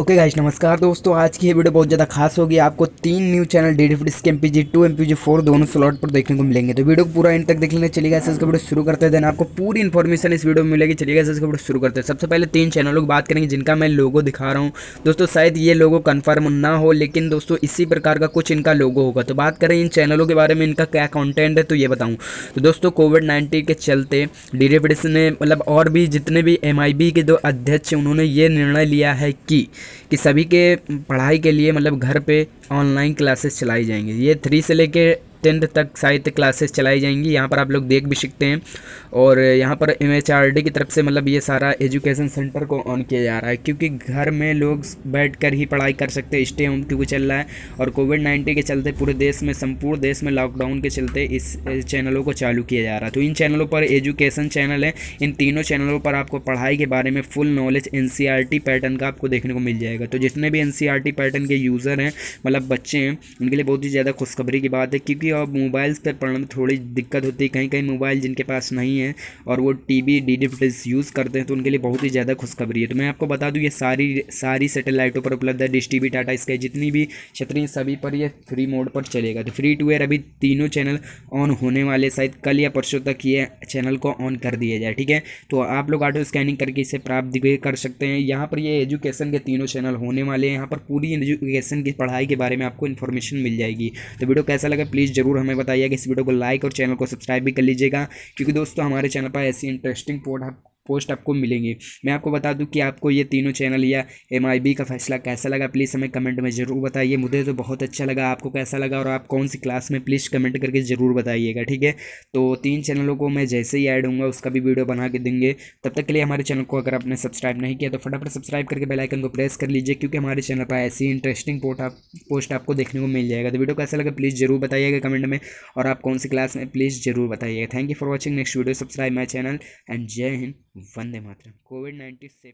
Okay guys नमस्कार दोस्तों, आज की ये वीडियो बहुत ज़्यादा खास होगी। आपको तीन new channel D D M P G two M P G four दोनों स्लॉट पर देखने को मिलेंगे। तो वीडियो को पूरा इन तक देख लेंगे चलिएगा इसका वीडियो शुरू करते हैं। देन आपको पूरी इन्फॉर्मेशन इस वीडियो में मिलेगी। चलिएगा इसका वीडियो शुरू करते हैं। सबसे पहले तीन चैनलों की बात करेंगे, जिनका मैं लोगो दिखा रहा हूँ। दोस्तों, शायद ये लोगो कन्फर्म ना हो, लेकिन दोस्तों, इसी प्रकार का कुछ इनका लोगो होगा। तो बात करें इन चैनलों के बारे में, इनका क्या कॉन्टेंट है तो ये बताऊँ। तो दोस्तों कोविड नाइन्टीन के चलते डी ने मतलब और भी जितने भी एमआईबी के जो अध्यक्ष उन्होंने ये निर्णय लिया है कि कि सभी के पढ़ाई के लिए मतलब घर पे ऑनलाइन क्लासेस चलाई जाएँगी। ये थ्री से लेके टेंथ तक साहित्य क्लासेस चलाई जाएँगी। यहाँ पर आप लोग देख भी सकते हैं। और यहाँ पर एम की तरफ़ से मतलब ये सारा एजुकेशन सेंटर को ऑन किया जा रहा है। क्योंकि घर में लोग बैठ कर ही पढ़ाई कर सकते हैं। स्टे होम क्योंकि चल रहा है। और कोविड नाइन्टीन के चलते पूरे देश में, संपूर्ण देश में लॉकडाउन के चलते इस चैनलों को चालू किया जा रहा है। तो इन चैनलों पर एजुकेशन चैनल है। इन तीनों चैनलों पर आपको पढ़ाई के बारे में फुल नॉलेज एन पैटर्न का आपको देखने को मिल जाएगा। तो जितने भी एन पैटर्न के यूज़र हैं मतलब बच्चे हैं, उनके लिए बहुत ही ज़्यादा खुशखबरी की बात है। क्योंकि क्योंकि अब मोबाइल्स पर पढ़ने में थोड़ी दिक्कत होती है। कहीं कहीं मोबाइल जिनके पास नहीं है और वो T V D D use करते हैं तो उनके लिए बहुत ही ज़्यादा खुशखबरी है। तो मैं आपको बता दूँ, ये सारी सारी सेटेलाइटों पर उपलब्ध है। Dish T V Tata Sky जितनी भी क्षेत्रीय सभी पर ये फ्री मोड पर चलेगा। तो फ्री टू एयर अभी तीनों चैनल ऑन होने वाले शायद कल या परसों तक ये चैनल को ऑन कर दिया जाए, ठीक है? तो आप लोग ऑटो स्कैनिंग करके इसे प्राप्त कर सकते हैं। यहाँ पर ये एजुकेशन के तीनों चैनल होने वाले हैं। यहाँ पर पूरी एजुकेशन की पढ़ाई के बारे में आपको इन्फॉर्मेशन मिल जाएगी। तो वीडियो कैसा लगा प्लीज़ ज़रूर हमें बताइएगा। इस वीडियो को लाइक और चैनल को सब्सक्राइब भी कर लीजिएगा। क्योंकि दोस्तों, हमारे चैनल पर ऐसी इंटरेस्टिंग पोड पोस्ट आपको मिलेंगी। मैं आपको बता दूँ कि आपको ये तीनों चैनल या एमआईबी का फैसला कैसा लगा प्लीज़ हमें कमेंट में ज़रूर बताइए। मुझे तो बहुत अच्छा लगा, आपको कैसा लगा और आप कौन सी क्लास में प्लीज़ कमेंट करके ज़रूर बताइएगा, ठीक है? तो तीन चैनलों को मैं जैसे ही ऐड होंगे उसका भी वीडियो बना के देंगे। तब तक के लिए हमारे चैनल को अगर आपने सब्सक्राइब नहीं किया तो फटाफट सब्सक्राइब करके बेलाइकन को प्रेस कर लीजिए, क्योंकि हमारे चैनल पर ऐसी इंटरेस्टिंग पोस्ट आप पोस्ट आपको देखने को मिल जाएगा। तो वीडियो कैसा लगा प्लीज़ ज़रूर बताइएगा कमेंट में और आप कौन सी क्लास में प्लीज़ ज़रूर बताइएगा। Thank you for watching next video subscribe my channel and Jai Hind Vande Mataram covid nineteen से